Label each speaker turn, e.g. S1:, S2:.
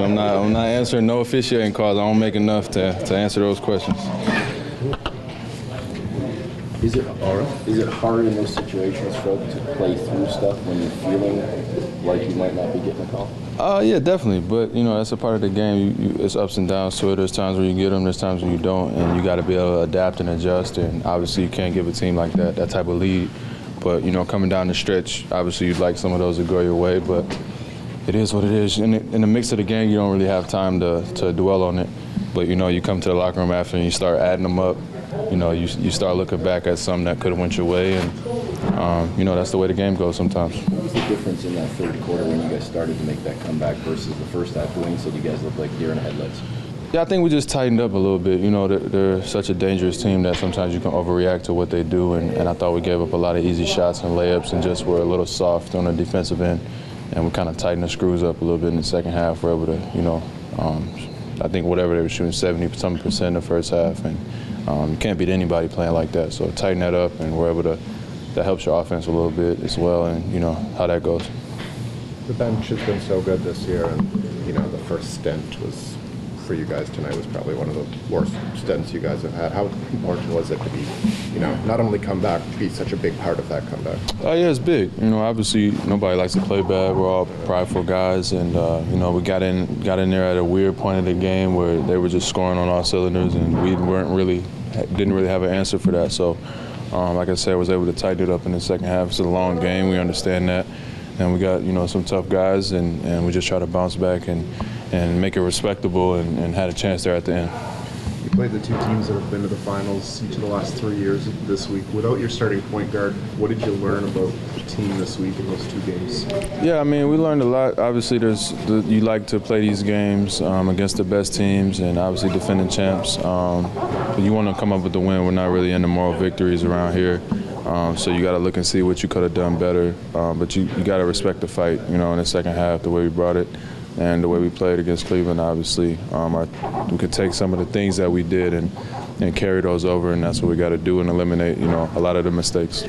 S1: I'm not. I'm not answering no officiating calls. I don't make enough to, to answer those questions.
S2: Is it is it hard in those situations, Fred, to play through stuff when you're feeling like you might not be getting a call?
S1: Uh, yeah, definitely. But you know, that's a part of the game. You, you, it's ups and downs to it. There's times where you get them. There's times when you don't, and you got to be able to adapt and adjust. And obviously, you can't give a team like that that type of lead. But you know, coming down the stretch, obviously, you'd like some of those to go your way. But it is what it is. In the, in the mix of the game, you don't really have time to, to dwell on it. But you know, you come to the locker room after and you start adding them up. You know, you, you start looking back at something that could have went your way, and um, you know that's the way the game goes sometimes.
S2: What was the difference in that third quarter when you guys started to make that comeback versus the first half? Dwane said you guys looked like deer in headlights.
S1: Yeah, I think we just tightened up a little bit. You know, they're, they're, such a dangerous team that sometimes you can overreact to what they do, and, and I thought we gave up a lot of easy shots and layups and just were a little soft on the defensive end. And we kind of tightened the screws up a little bit in the second half. We're able to, you know, um, I think whatever they were shooting 70 some percent in the first half, and um, you can't beat anybody playing like that. So tighten that up, and we're able to. That helps your offense a little bit as well, and you know how that goes.
S3: The bench has been so good this year, and you know the first stint was for you guys tonight was probably one of the worst stints you guys have had. How important was it to be, you know, not only come back, be such a big part of that comeback?
S1: Oh uh, yeah, it's big. You know, obviously nobody likes to play bad. We're all prideful guys, and uh, you know we got in got in there at a weird point of the game where they were just scoring on all cylinders, and we weren't really didn't really have an answer for that. So, um, like I said, I was able to tighten it up in the second half. It's a long game. We understand that, and we got you know some tough guys, and, and we just try to bounce back and and make it respectable and, and had a chance there at the end.
S4: You played the two teams that have been to the finals each of the last three years this week. Without your starting point guard, what did you learn about the team this week in those two games?
S1: Yeah, I mean, we learned a lot. Obviously, there's the, you like to play these games um, against the best teams and obviously defending champs. Um, but you want to come up with the win. We're not really into moral victories around here. Um, so you got to look and see what you could have done better. Um, but you, you got to respect the fight, you know, in the second half, the way we brought it and the way we played against Cleveland, obviously, um, our, we could take some of the things that we did and, and carry those over, and that's what we got to do and eliminate, you know, a lot of the mistakes.